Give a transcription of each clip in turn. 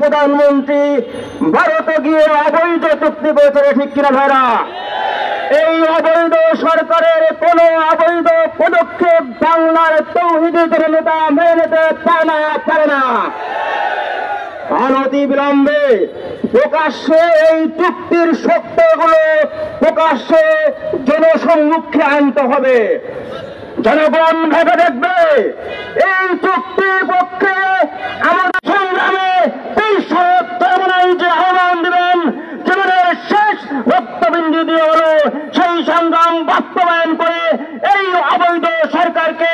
প্রধানমন্ত্রী, ভারতে গিয়ে অবৈধ চুক্তি করেছে ঠিক কিনা ভাইরা? এই অবৈধ সরকারের কোন অবৈধ পদক্ষেপ বাংলার তৌহিদি নেতা মেনে নিতে পারে না পারে না। অনতি বিলম্বে প্রকাশ্যে এই চুক্তির সত্যগুলো প্রকাশ্যে জনসম্মুখে আনতে হবে। জনগণ ভেবে দেখবে। এই চুক্তির পক্ষে আমাদের সংগ্রামে যে আহ্বান দেবেন জীবনের শেষ রক্তবিন্দু দিয়ে হল সেই সংগ্রাম বাস্তবায়ন করে এই অবৈধ সরকারকে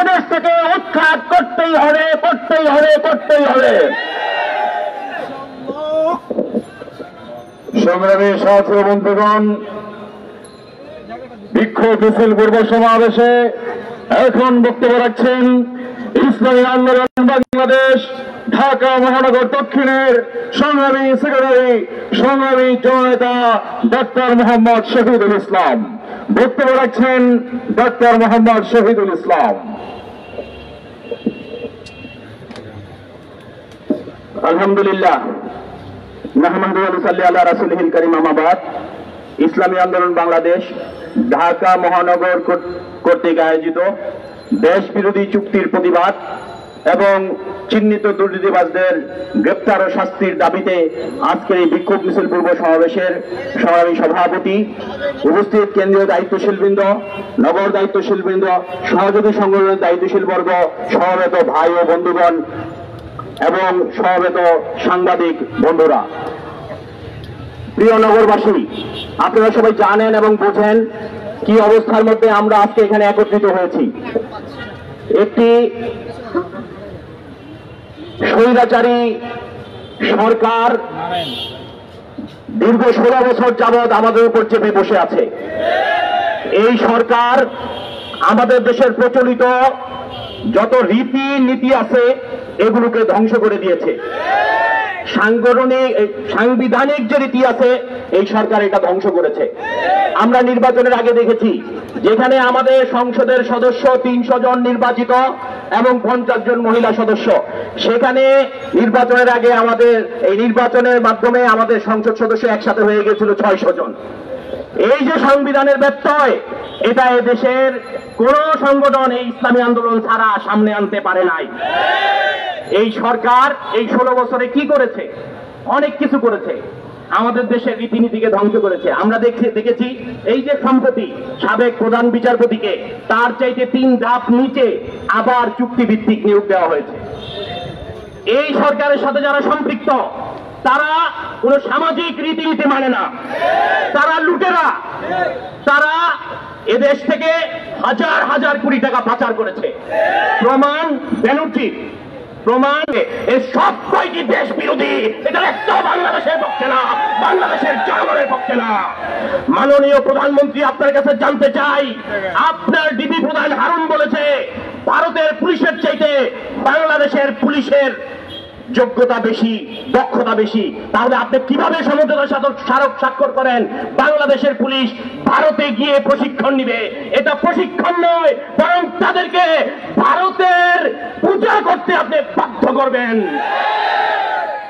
এদেশ থেকে উৎখাত করতেই হবে করতেই হবে করতেই হবে। সংগ্রামী ছাত্র বন্ধুগণ, বিক্ষোভ মিছিল পূর্ব সমাবেশে এখন বক্তব্য রাখছেন ইসলামী আন্দোলন বাংলাদেশ, ঢাকা মহানগর দক্ষিণের সংগ্রামী সেক্রেটারি, সংগ্রামী জননেতা ডক্টর মোহাম্মদ শহীদুল ইসলাম। বক্তব্য রাখছেন ডক্টর মোহাম্মদ শহীদুল ইসলাম। আলহামদুলিল্লাহ রাসুলহিল ইসলামী আন্দোলন বাংলাদেশ, ঢাকা মহানগর কর্তৃক আয়োজিত দেশ বিরোধী চুক্তির প্রতিবাদ এবং চিহ্নিত দুর্নীতিবাজদের গ্রেপ্তার ও শাস্তির দাবিতে আজকের এই বিক্ষোভ মিছিল পূর্ব সমাবেশের সংগ্রামী সভাপতি উপস্থিত কেন্দ্রীয় দায়িত্বশীল বৃন্দ নগর দায়িত্বশীল বৃন্দ সহযোগী সংগঠনের দায়িত্বশীল বর্গ সমবেত ভাই ও বন্ধুগণ এবং সমবেত সাংবাদিক বন্ধুরা। প্রিয় নগরবাসী, আপনারা সবাই জানেন এবং বোঝেন কি অবস্থার মধ্যে আমরা আজকে এখানে একত্রিত হয়েছি? একটি স্বৈরাচারী সরকার দীর্ঘ ষোলো বছর যাবৎ আমাদের উপর চেপে বসে আছে। এই সরকার আমাদের দেশের প্রচলিত যত রীতি নীতি আছে, এগুলোকে ধ্বংস করে দিয়েছে। সাংগঠনিক সাংবিধানিক যে রীতি আছে, এই সরকার এটা ধ্বংস করেছে। আমরা নির্বাচনের আগে দেখেছি, যেখানে আমাদের সংসদের সদস্য তিনশো জন নির্বাচিত এবং পঞ্চাশ জন মহিলা সদস্য। সেখানে নির্বাচনের আগে আমাদের, এই নির্বাচনের মাধ্যমে আমাদের সংসদ সদস্য একসাথে হয়ে গেছিল ছয়শো জন। এই যে সংবিধানের ব্যত্যয়, এটা দেশের কোন সংগঠন এই ইসলামী আন্দোলন ছাড়া সামনে আনতে পারে নাই। এই সরকার এই ষোলো বছরে কি করেছে? অনেক কিছু করেছে। আমাদের দেশের রীতিনীতিকে ধ্বংস করেছে। আমরা দেখে দেখেছি, এই যে সম্প্রতি সাবেক প্রধান বিচারপতিকে, তার চাইতে তিন ধাপ নিচে আবার চুক্তিভিত্তিক নিয়োগ দেওয়া হয়েছে। এই সরকারের সাথে যারা সম্পৃক্ত, তারা কোন সামাজিক রীতিনীতি মানে না। তারা লুটেরা। তারা এদেশ থেকে হাজার হাজার কোটি টাকা পাচার করেছে। প্রমাণ ব্যানুটি প্রমাণ এর সব কয়টি দেশ বিরোধী এটা একটাও বাংলাদেশের পক্ষে না, বাংলাদেশের জনগণের পক্ষে না। মাননীয় প্রধানমন্ত্রী, আপনার কাছে জানতে চাই, আপনার ডিবি প্রধান হারুন বলেছে, ভারতের পুলিশের চাইতে বাংলাদেশের পুলিশের যোগ্যতা বেশি, দক্ষতা বেশি। তাহলে আপনি কীভাবে সমঝোতা স্মারক স্বাক্ষর করেন? বাংলাদেশের পুলিশ ভারতে গিয়ে প্রশিক্ষণ নিবে। এটা প্রশিক্ষণ নয়, বরং তাদেরকে ভারতের পূজা করতে আপনি বাধ্য করবেন।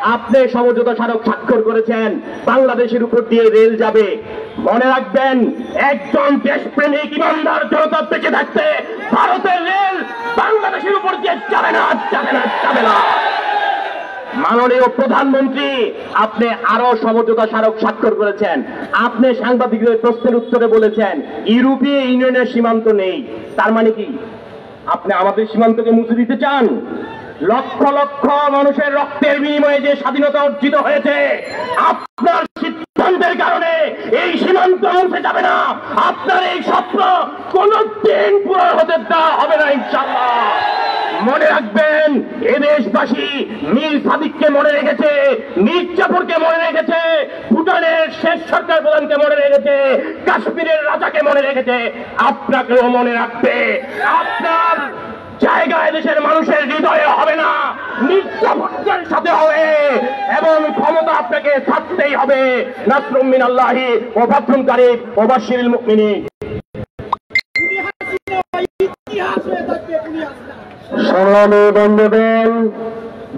আপনি সমঝোতা স্মারক স্বাক্ষর করেছেন, বাংলাদেশের উপর দিয়ে রেল যাবে। মনে রাখবেন, একজন দেশপ্রেমিক ইমানদার জনতা বেঁচে থাকতে ভারতের রেল বাংলাদেশের উপর দিয়ে যাবে না যাবে না যাবে না। মাননীয় প্রধানমন্ত্রী, আপনি আরও সমঝোতা স্মারক স্বাক্ষর করেছেন। আপনি সাংবাদিকদের প্রশ্নের উত্তরে বলেছেন, ইউরোপীয় ইউনিয়নের সীমান্ত নেই। তার মানে কি? আপনি আমাদের সীমান্তকে মুছে দিতে চান? লক্ষ লক্ষ মানুষের রক্তের বিনিময়ে যে স্বাধীনতা অর্জিত হয়েছে, আপনার সিদ্ধান্তের কারণে এই সীমান্ত মুছে যাবে না। আপনার এই স্বপ্ন কোন দিন পূরণ হতে দেওয়া হবে না ইনশাল্লাহ মনে রাখবেন এ দেশবাসী মীর সাদিককে মনে রেখেছে মীর জাফরকে মনে রেখেছে, ভুটানের শেষ সরকার প্রধানকে মনে রেখেছে, কাশ্মীরের রাজাকে মনে রেখেছে। আপনাকেও মনে রাখবে, আপনার জায়গা দেশের মানুষের হৃদয়ে হবে না নির্যাতনের সাথে হবে, এবং ক্ষমতা আপনাকে থাকতেই হবে। নাসরুম মিনাল্লাহি ও ফাতহুন কারীব ও বাশশিরিল মুমিনিন। সংগ্রামী বন্ধুগণ,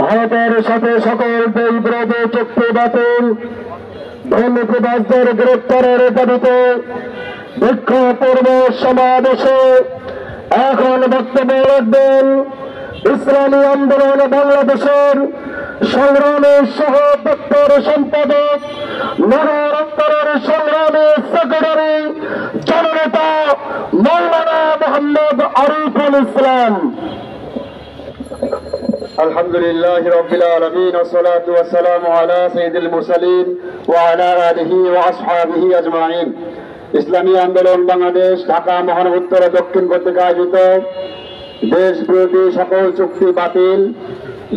ভারতের সাথে সকল দেশ বিরোধী চুক্তি বাতিল। দুর্নীতিবাজদের গ্রেপ্তারের দাবিতে বিক্ষোভ পূর্ব সমাবেশে এখন বক্তব্য রাখবেন ইসলামী আন্দোলন বাংলাদেশের সংগ্রামী সহ দপ্তর সম্পাদক, নগর অন্তরের সংগ্রামী সেক্রেটারি জননেতা মৌলানা মোহাম্মদ আরিফুল ইসলাম। الحمد لله رب العالمين والصلاة والسلام على سيد المرسلين وعلى آله وأصحابه أجمعين ইসলামী আন্দোলন বাংলাদেশ ঢাকা মহানগর দক্ষিণ কর্তৃক আয়োজিত দেশ বিরোধী সকল চুক্তি বাতিল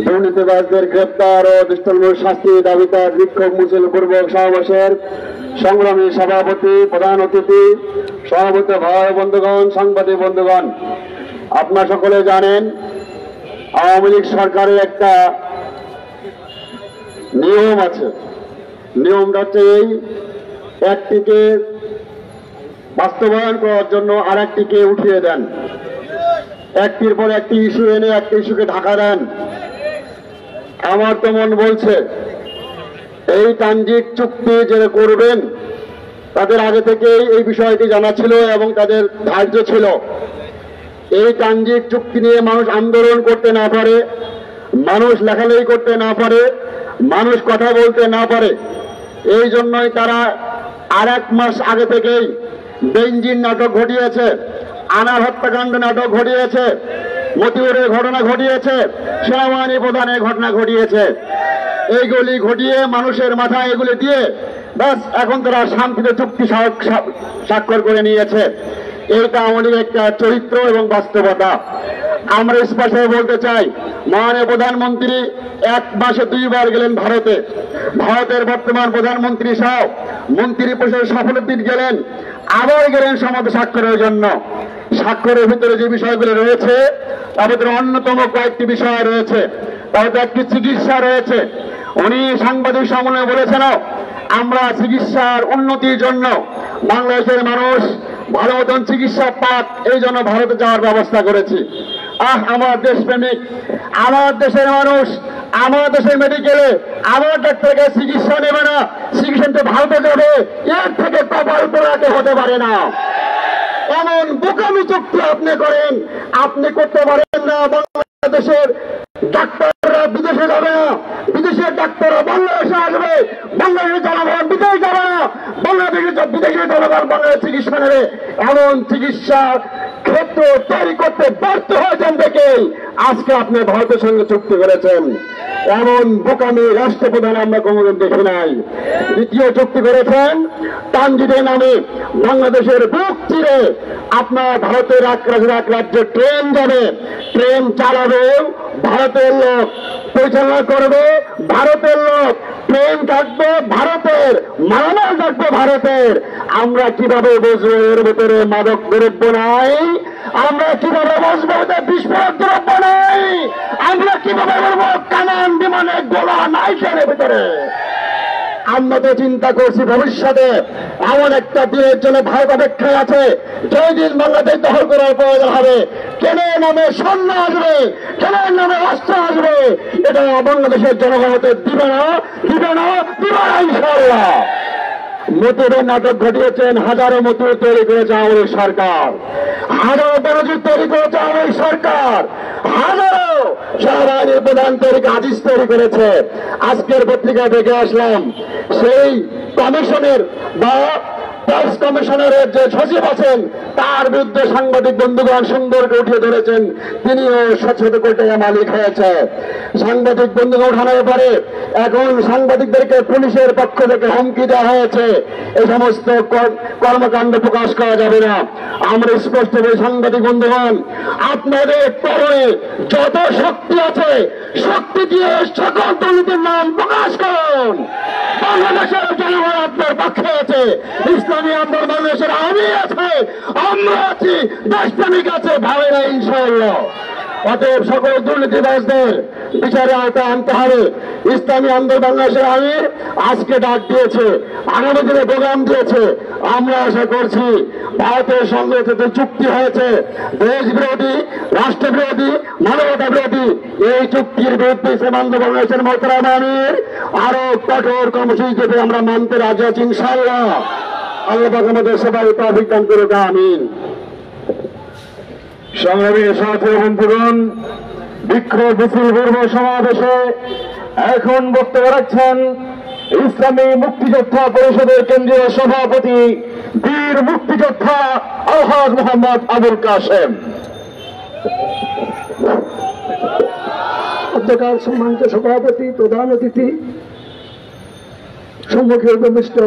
দুর্নীতিবাজদের গ্রেপ্তার ও দৃষ্টমূল শাস্তি দাবিতে বিক্ষোভ মিছিল পূর্বক সমাবেশের সংগ্রামী সভাপতি প্রধান অতিথি সভাপতি ভাই বন্ধুগণ সাংবাদিক বন্ধুগণ আপনারা সকলে জানেন আওয়ামী লীগ সরকারের একটা নিয়ম আছে। নিয়মটা হচ্ছে এই, একটিকে বাস্তবায়ন করার জন্য আর একটিকে উঠিয়ে দেন। একটির পর একটি ইস্যু এনে একটি ইস্যুকে ঢাকা দেন। আমার তো মন বলছে, এই ট্রানজিট চুক্তি যে করবেন, তাদের আগে থেকেই এই বিষয়টি জানা ছিল এবং তাদের ধার্য ছিল। এই ট্রানজিট চুক্তি নিয়ে মানুষ আন্দোলন করতে না পারে, মানুষ লেখালেখি করতে না পারে, মানুষ কথা বলতে না পারে। এই জন্যই তারা আর এক মাস আগে থেকেই বেঞ্জিন নাটক ঘটিয়েছে, আনার হত্যাকাণ্ড নাটক ঘটিয়েছে, মতিউরের ঘটনা ঘটিয়েছে, সেনাবাহিনী প্রধানের ঘটনা ঘটিয়েছে। এইগুলি ঘটিয়ে মানুষের মাথায় এগুলি দিয়ে ব্যাস, এখন তারা শান্তিতে চুক্তি স্বা- স্বা- স্বাক্ষর করে নিয়েছে। এটা আমাদের একটা চরিত্র এবং বাস্তবতা। আমরা স্পষ্ট বলতে চাই, মাননীয় প্রধানমন্ত্রী, এক মাসে দুইবার গেলেন ভারতে। ভারতের বর্তমান প্রধানমন্ত্রী সহ মন্ত্রী পরিষদের সফলতির গেলেন, আবার গেলেন সমাজ স্বাক্ষরের জন্য। স্বাক্ষরের ভিতরে যে বিষয়গুলো রয়েছে ভিতরে অন্যতম কয়েকটি বিষয় রয়েছে। ভিতরে একটি চিকিৎসা রয়েছে। উনি সাংবাদিক সম্মেলনে বলেছেন আমরা চিকিৎসার উন্নতির জন্য বাংলাদেশের মানুষ ভালো মতন চিকিৎসা পাক, এই জন্য ভারতে যাওয়ার ব্যবস্থা করেছি। আহ, আমার দেশপ্রেমিক, আমার দেশের মানুষ, আমার দেশের মেডিকেলে আমার ডাক্তার কাছে চিকিৎসা নেবে না চিকিৎসাটা ভারতে যাবে, এর থেকে কপাল পোড়াতে হতে পারে না। এমন বোকামি চুক্তি আপনি করেন, আপনি করতে পারেন না, বাংলাদেশের ডাক্তাররা বিদেশে যাবে না বিদেশের ডাক্তাররা বাংলাদেশে আসবে বাংলাদেশের জনগণ বিদেশে যাবে না। বাংলাদেশের যে বিদেশের জনগণ বাংলাদেশ চিকিৎসা নেবে, এমন চিকিৎসা ক্ষেত্র তৈরি করতে ব্যর্থ হয়েছেন দেখেই আজকে আপনি ভারতের সঙ্গে চুক্তি করেছেন। এমন বোকামি রাষ্ট্রপ্রধান আমরা কোনোদিন দেখি নাই। দ্বিতীয় চুক্তি করেছেন তানজিদের নামে বাংলাদেশের বুক চিরে আপনার ভারতের এক রাজ্যে ট্রেন যাবে, ট্রেন চালাবে ভারতের লোক পরিচালনা করবে, ভারতের লোক ট্রেন থাকবে, ভারতের মালামাল থাকবে, ভারতের। আমরা কীভাবে বুঝব এর ভেতরে মাদক দ্রব্য নাই? আমরা কীভাবে বুঝব যে বিস্ফোরক দ্রব্য নাই? আমরা কীভাবে বলব কানান বিমানে গোলা নাই সের ভেতরে? আমরা তো চিন্তা করছি ভবিষ্যতে এমন একটা দিনের জন্য ভারত অপেক্ষায় আছে। যেই দিন বাংলাদেশ দখল করার প্রয়োজন হবে। কেনের নামে সৈন্য আসবে কেনের নামে অস্ত্র আসবে, এটা বাংলাদেশের জনগণ দিবে না দিবে না দিবে না ইনশাল্লাহ মতুরের নাটক ঘটিয়েছেন, হাজারো মতুর তৈরি করেছে আমাদের সরকার। হাজারো বেরোজি তৈরি করেছে আমাদের সরকার। হাজারো সেনাবাহিনীর প্রধান তৈরি আজিজ তৈরি করেছে। আজকের পত্রিকা দেখে আসলাম, সেই কমিশনের বা প্রেস কমিশনারের যে সচিব আছেন, তার বিরুদ্ধে সাংবাদিক বন্ধুগণ সুন্দরকে উঠিয়ে ধরেছেন। তিনিও সচেত কোটি মালিক হয়েছে। সাংবাদিক বন্ধুগণ উঠানোর পরে এখন সাংবাদিকদেরকে পুলিশের পক্ষ থেকে হুমকি দেওয়া হয়েছে। এই সমস্ত কর্মকাণ্ড প্রকাশ করা যাবে না। আমরা স্পষ্ট বলি, সাংবাদিক বন্ধুগণ, আপনাদের পরে যত শক্তি আছে, শক্তি দিয়ে সকল দলিতের নাম প্রকাশ করুন। বাংলাদেশের জনগণ আপনার পক্ষে আছে। ইসলামী আন্দোলন বাংলাদেশের আমি আছে, আমরা আছি, দেশপ্রেমিক আছে, ভাবে না, ইনশাআল্লাহ। অতএব সকল দুর্নীতিবাজদের বিচারে আওতায় আনতে হবে। ইসলামী আন্দোলন বাংলাদেশের আমির আজকে ডাক দিয়েছে, আগামী দিনে প্রোগ্রাম দিয়েছে। আমরা আশা করছি ভারতের সঙ্গে যে চুক্তি হয়েছে দেশ বিরোধী রাষ্ট্র বিরোধী মানবতা বিরোধী এই চুক্তির বিরুদ্ধে আন্দোলন বাংলাদেশের মোহতারাম আরও কঠোর কর্মসূচি আমরা মানতে রাজি আছি ইনশাল্লাহ আল্লাহ আমাদের সবাই দান আমিন। সংগ্রামী সমাবেশে এখন বক্তব্য রাখছেন ইসলামী মুক্তিযোদ্ধা পরিষদের কেন্দ্রীয় সভাপতি বীর মুক্তিযোদ্ধা আলহাজ মোহাম্মদ আবুল কাসেম অধ্যকার সম্মানিত সভাপতি, প্রধান অতিথি, সম্মুখে উপবিষ্ট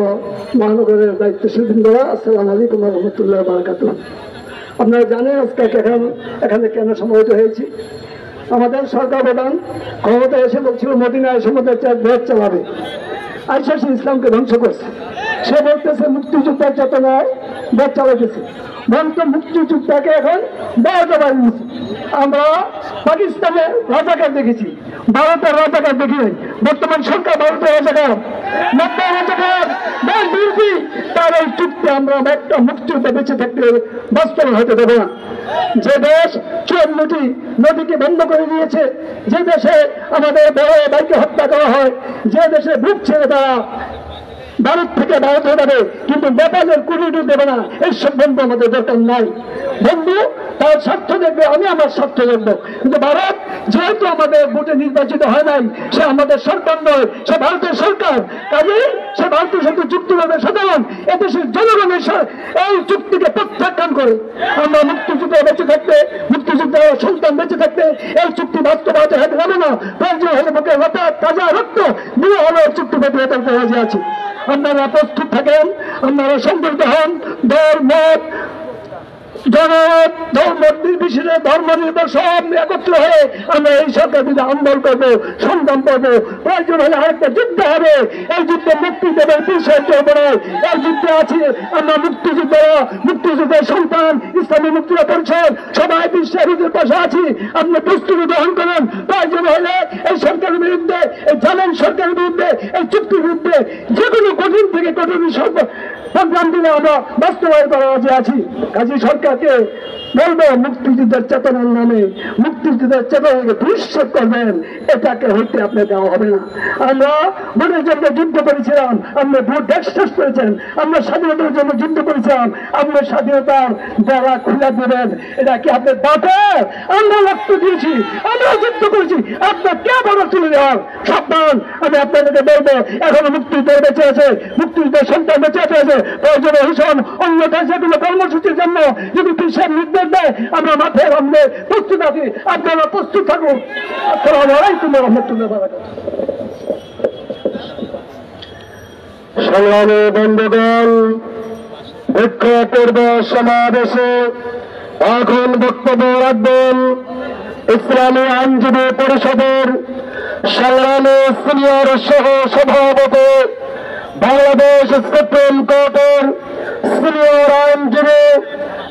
মহানগরের দায়িত্বশীল বৃন্দরা আসসালাম আলাইকুম রহমতুল্লাহ বারাকাত আপনারা জানেন আজকে এখন, এখানে কেন সমবেত হয়েছি? আমাদের সরকার প্রধান ক্ষমতা এসে বলছিল মদিনা এসে মধ্যে ভেদ চালাবে। আইসা সে ইসলামকে ধ্বংস করছে। সে বলতেছে, মুক্তিযুদ্ধের চেতনায় ভেদ চালাইতেছে। বলতো মুক্তিযুদ্ধকে এখন বারোটা বাড়ি আমরা পাকিস্তানের রাজাকার দেখেছি, ভারতের রাজাকার দেখি বর্তমান সরকার ভারতের রাজাকার। তার এই চুক্তি আমরা একটা মুক্তিযুদ্ধ বেঁচে থাকতে বাস্তব হতে দেবো না। যে দেশ চুয়ান্নটি নদীকে বন্ধ করে দিয়েছে, যে দেশে আমাদের বড় ভাইকে হত্যা করা হয়, যে দেশে বুক ছেড়ে তারা ভারত থেকে ভারত হয়ে যাবে। কিন্তু নেপালের কুড়িটু দেবে না। এই সব বন্ধু আমাদের দরকার নাই। বন্ধু, তার স্বার্থ দেখবে, আমি আমার স্বার্থ দেখব। কিন্তু ভারত যেহেতু আমাদের ভোটে নির্বাচিত হয় নাই, সে আমাদের সরকার নয়, সে ভারতের সরকার। কাজে সে ভারতের সাথে চুক্তি করবে সাধারণ এদেশের জনগণের এই চুক্তিকে প্রত্যাখ্যান করে। আমরা মুক্তিযুদ্ধে বেঁচে থাকতে, মুক্তিযুদ্ধ সন্তান বেঁচে থাকতে, এই চুক্তি বাস্তবায়িত হতে হবে না। প্রয়োজন হলে মুখে হঠাৎ তাজা রক্ত দিয়ে হলো চুক্তি প্রতিহত রাজি আছি। আপনারা প্রস্তুত থাকেন আপনারা সংগঠিত হন। দর মত ধর্ম ধর্ম নির্ভর সব একত্র হয়ে আমরা এই সরকার বিরুদ্ধে আন্দোলন করব মুক্তি আমরা মুক্তিযুদ্ধ, মুক্তিযুদ্ধের সন্তান, ইসলামী মুক্তির পরিষদ। সবাই বিশ্বের পাশে আছি। আপনি প্রস্তুতি গ্রহণ করেন। প্রয়োজন হলে এই সরকারের বিরুদ্ধে, এই জানেন সরকারের বিরুদ্ধে, এই চুক্তির বিরুদ্ধে যে কঠিন থেকে কঠিন প্রোগ্রাম দিলে আমরা বাস্তবায়ন করার রাজি আছি। কাজী সরকারকে বলব, মুক্তিযুদ্ধের চেতনার নামে মুক্তিযুদ্ধের চেতনাকে দুঃসব করবেন। এটাকে হইতে আপনি দেওয়া হবে না। আমরা ভোটের জন্য যুদ্ধ করেছিলাম, আমরা ভোট দেশ করেছেন, আমরা স্বাধীনতার জন্য যুদ্ধ করেছিলাম, আমরা স্বাধীনতার দ্বারা খুলে দেবেন। এটা কি আপনার দাঁতের আমরা রক্ত দিয়েছি, আমরা যুদ্ধ করেছি। আপনার কে বড় তুলে দেওয়ার সাবধান, আমি আপনাদেরকে বলব, এখনও মুক্তিযুদ্ধের বেঁচে আছে, মুক্তিযুদ্ধের সন্তান বেঁচে আছে, প্রয়োজনে ভীষণ অন্য দেশে কোনো কর্মসূচির জন্য যদি বিশ্বের নির্দেশ দেয় আমরা মাঠে প্রস্তুত আছি, আপনারা প্রস্তুত থাকুন। সংগ্রামী বন্ধুগণ সমাবেশে এখন বক্তব্য রাখবেন ইসলামী আইনজীবী পরিষদের সংগ্রামী সিনিয়র সহ সভাপতি বাংলাদেশ সুপ্রিম কোর্টের সিনিয়র আইনজীবী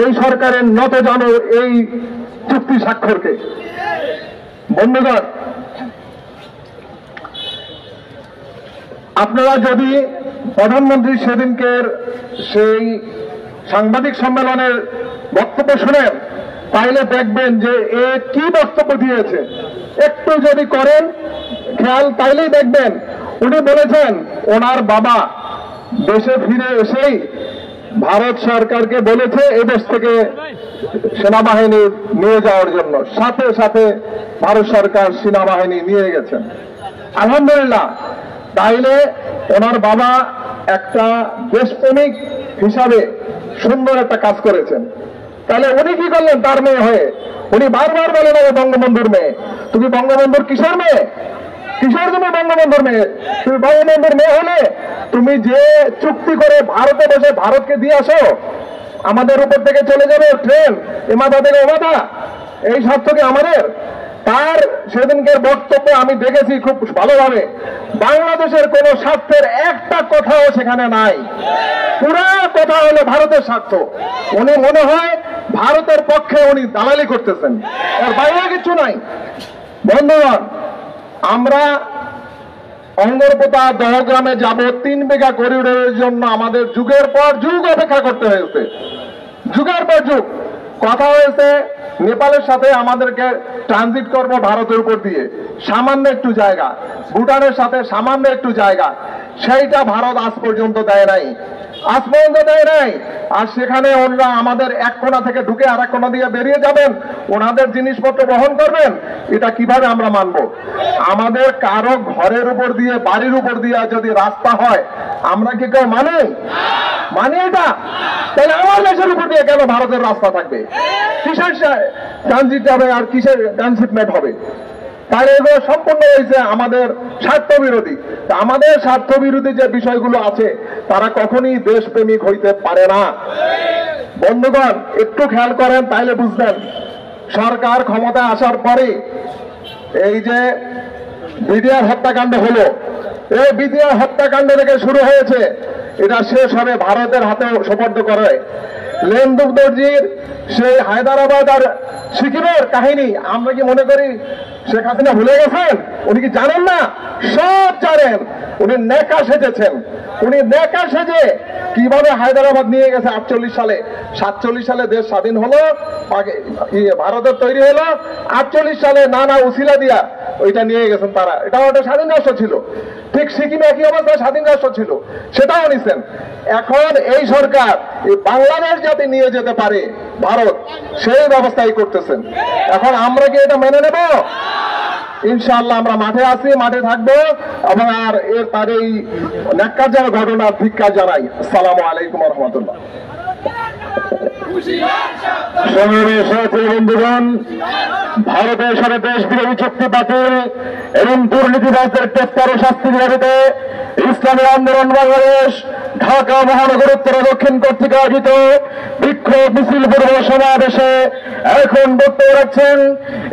এই সরকারের নত জানো এই চুক্তি স্বাক্ষরকে। বন্ধুগণ, আপনারা যদি প্রধানমন্ত্রী সেদিনকের সেই সাংবাদিক সম্মেলনের বক্তব্য শুনেন, তাইলে দেখবেন যে এ কি বক্তব্য দিয়েছে। একটু যদি করেন, খেয়াল তাইলেই দেখবেন। উনি বলেছেন, ওনার বাবা দেশে ফিরে এসেই ভারত সরকারকে বলেছে এদেশ থেকে সেনাবাহিনী নিয়ে যাওয়ার জন্য। সাথে সাথে ভারত সরকার সেনাবাহিনী নিয়ে গেছেন আলহামদুলিল্লাহ, তাইলে ওনার বাবা একটা দেশপ্রেমিক হিসাবে সুন্দর একটা কাজ করেছেন। তাহলে উনি কি করলেন? তার মেয়ে হয়ে। উনি বারবার বলেন বঙ্গবন্ধুর মেয়ে। তুমি বঙ্গবন্ধুর কিসের মেয়ে? কিসের তুমি বঙ্গবন্ধুর মেয়ে। তুমি বঙ্গবন্ধুর মেয়ে হলে তুমি যে চুক্তি করে ভারতে বসে ভারতকে দিয়ে আসো, আমাদের উপর থেকে চলে যাবে ট্রেন এমাথা থেকে ওমাথা এই স্বার্থ কি আমাদের? তার সেদিনকের বক্তব্য আমি দেখেছি খুব ভালোভাবে। বাংলাদেশের কোন স্বার্থের একটা কথাও সেখানে নাই। পুরা কথা হলো ভারতের স্বার্থ। উনি মনে হয় ভারতের পক্ষে উনি দালালি করতেছেন। এর বাইরে কিছু নাই। বন্ধুগণ আমরা অঙ্গরপোতা দহগ্রামে যাব, তিন বিঘা করিডোরের জন্য আমাদের যুগের পর যুগ অপেক্ষা করতে হয়েছে। যুগের পর যুগ। কথা হয়েছে, নেপালের সাথে আমাদেরকে ট্রানজিট করব ভারতের উপর দিয়ে। সামান্য একটু জায়গা। ভুটানের সাথে সামান্য একটু জায়গা। সেইটা ভারত আজ পর্যন্ত দেয় নাই। পর্যন্ত দেয় নাই। আর সেখানে ওনারা আমাদের এক কোণা থেকে ঢুকে আর এক কোণা দিয়ে বেরিয়ে যাবেন। ওনাদের জিনিসপত্র বহন করবেন। এটা কীভাবে আমরা মানব? আমাদের কারও ঘরের উপর দিয়ে, বাড়ির উপর দিয়ে যদি রাস্তা হয়, আমরা কি কেউ মানি? মানি এটা? তাহলে আমার দেশের উপর দিয়ে কেন ভারতের রাস্তা থাকবে? কিসের ট্রানজিট হবে আর কিসের ট্রানজিটমেন্ট হবে? তাহলে এগুলো সম্পূর্ণ হয়েছে আমাদের স্বার্থ বিরোধী আমাদের স্বার্থ বিরোধী যে বিষয়গুলো আছে, তারা কখনই দেশপ্রেমিক হইতে পারে না। বন্ধুগণ, একটু খেয়াল করেন তাইলে বুঝবেন, সরকার ক্ষমতা আসার পরে এই যে বিডিআর হত্যাকাণ্ড হলো, এই বিডিআর হত্যাকাণ্ড থেকে শুরু হয়েছে, এটা শেষ হবে ভারতের হাতে সোপর্দ করে। লেন্দুক দর্জির সেই হায়দ্রাবাদ আর সিকিমের কাহিনী, আমরা কি মনে করি শেখ হাসিনা ভুলে গেছেন? উনি কি জানেন না? সব জানেন। উনি নেকা সেজেছেন। উনি নেকা সেজে কীভাবে হায়দ্রাবাদ নিয়ে গেছে আটচল্লিশ সালে? সাতচল্লিশ সালে দেশ স্বাধীন হলো ইয়ে, ভারতের তৈরি হলো। আটচল্লিশ সালে নানা উসিলা দিয়া ওইটা নিয়ে গেছেন তারা। এটাও একটা স্বাধীন রাষ্ট্র ছিল। ঠিক সিকিমে একই অবস্থায় স্বাধীন রাষ্ট্র ছিল। সেটাও নিছেন। এখন এই সরকার বাংলাদেশ যাতে নিয়ে যেতে পারে, ভারত, সেই ব্যবস্থাই করতেছেন। এখন আমরা কি এটা মেনে নেব? ইনশাআল্লাহ আমরা মাঠে আছি, মাঠে থাকব। এবং আর এর তার এই ন্যাক্কারজনক ঘটনার ধিক্কার জানাই। আসসালামু আলাইকুম রহমতুল্লাহ। সংগ্রামী সাথী বন্ধুগণ, ভারতের সাথে দেশ বিরোধী চুক্তি বাতিল এবং দুর্নীতিবাজদের গ্রেফতার ও শাস্তির দাবিতে ইসলামী আন্দোলন বাংলাদেশ, ঢাকা মহানগর উত্তর দক্ষিণ কর্তৃক আয়োজিত বিক্ষোভ মিছিল পূর্ব সমাবেশে এখন বক্তব্য রাখছেন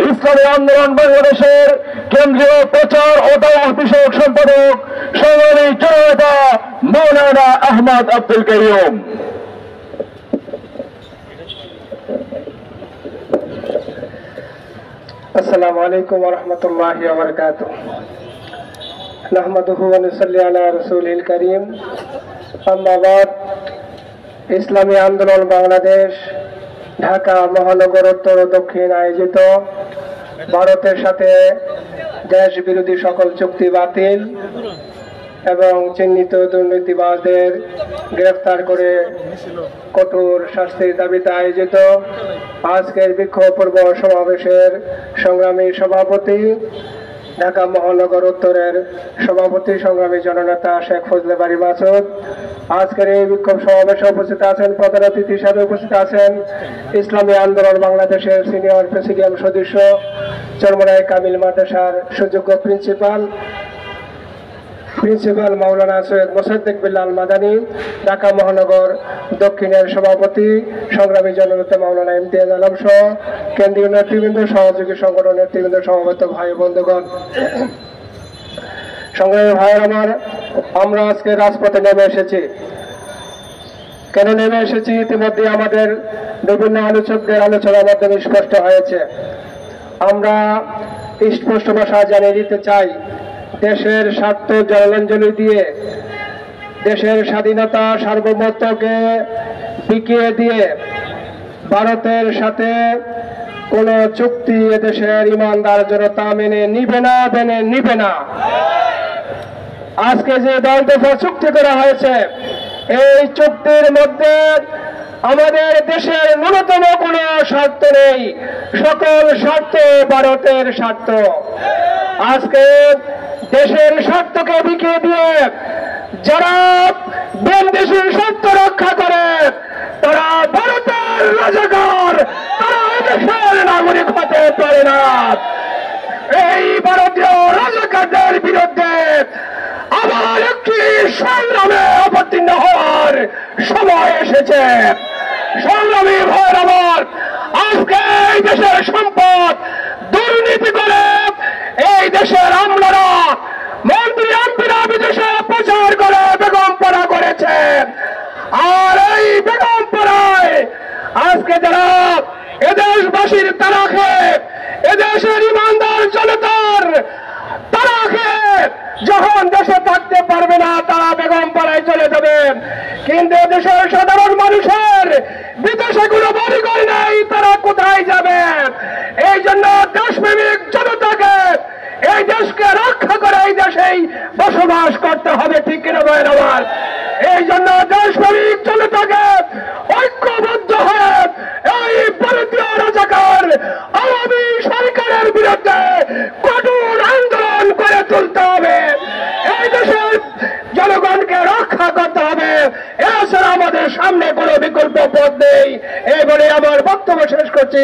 ইসলামী আন্দোলন বাংলাদেশের কেন্দ্রীয় প্রচার ও দাওয়া বিষয়ক সম্পাদক সংগ্রামী জনতা মৌলানা আহমদ আব্দুল করিম। السلام عليكم ورحمة الله وبركاته نحمده ونصلي على رسوله الكريم أما بعد ইসলামী আন্দোলন বাংলাদেশ ঢাকা মহানগর উত্তর ও দক্ষিণ আয়োজিত ভারতের সাথে দেশ বিরোধী সকল চুক্তি বাতিল এবং চিহ্নিত দুর্নীতিবাজদের গ্রেফতার করে কঠোর শাস্তির দাবিতে আয়োজিত আজকের বিক্ষোভ পূর্ব সমাবেশের সংগ্রামী সভাপতি, ঢাকা মহানগর উত্তরের সভাপতি, সংগ্রামী জননেতা শেখ ফজলে বাড়ি মাসুদ। আজকের এই বিক্ষোভ সমাবেশে উপস্থিত আছেন প্রধান অতিথি হিসাবে উপস্থিত আছেন ইসলামী আন্দোলন বাংলাদেশের সিনিয়র প্রেসিডিয়াম সদস্য চরমরাই কামিল মাদ্রাসার সুযোগ্য প্রিন্সিপাল প্রিন্সিপাল মাওলানা সৈয়দ মোসাদ্দেক বিল্লাল মাদানী, ঢাকা মহানগর দক্ষিণের সভাপতি, সংগ্রামী জননেতা মাওলানা ইমতিয়াজ আলম সহ কেন্দ্রীয় নেতৃবৃন্দ, সহযোগী সংগঠন নেতৃবৃন্দ, সমবেত ভাই বন্ধুগণ। সংগ্রামী ভাইয়ের আমার, আমরা আজকে রাজপথে নেমে এসেছি। কেন নেমে এসেছি? ইতিমধ্যে আমাদের বিভিন্ন আলোচকদের আলোচনার মাধ্যমে স্পষ্ট হয়েছে। আমরা স্পষ্ট ভাষা জানিয়ে দিতে চাই দেশের স্বার্থ জলাঞ্জলি দিয়ে দেশের স্বাধীনতা সার্বভৌমত্বকে বিকিয়ে দিয়ে ভারতের সাথে কোন চুক্তি এদেশের ইমানদার জনতা মেনে নিবে না, মেনে নিবে না। আজকে যে দল দফা চুক্তি করা হয়েছে, এই চুক্তির মধ্যে আমাদের দেশের ন্যূনতম কোনো স্বার্থ নেই। সকল স্বার্থ ভারতের স্বার্থ। আজকে দেশের স্বার্থকে বিকিয়ে দিয়ে যারা দেশের স্বার্থ রক্ষা করে, তারা ভারতের রাজাকার নাগরিক হতে পারে না। এই ভারতীয় রাজাকারদের বিরুদ্ধে আবার একটি সংগ্রামে অবতীর্ণ হওয়ার সময় এসেছে। সংগ্রামী ভয়ের আমার, আজকে এই দেশের সম্পদ দুর্নীতি করে এই দেশের আমলারা মন্ত্রী এমপিরা বিদেশে প্রচার করে, বেগম পড়া করেছে। আর এই বেগম আজকে যারা এদেশবাসীর তারা খেয়ে, এদেশের ইমানদার জনতার তারা খেয়ে, যখন দেশে থাকতে পারবে না, তারা বেগম পাড়ায় চলে যাবে। কিন্তু দেশের সাধারণ মানুষের বিদেশে কোনো বাড়িঘর নেই, তারা কোথায় যাবে? এই জন্য দেশপ্রেমিক জনতাকে এই দেশকে রক্ষা করে এই দেশেই বসবাস করতে হবে, ঠিক কিনা বয়ের আমার এই জন্য দেশ জনতাকে ঐক্যবদ্ধ হয়ে এই ভারতীয় রাজাকার আওয়ামী সরকারের বিরুদ্ধে কঠোর আন্দোলন করে তুলতে হবে। এই দেশের জনগণকে রক্ষা করতে হবে। এছাড়া আমাদের সামনে কোনো বিকল্প পথ নেই। এই বলে আমার বক্তব্য শেষ করছি।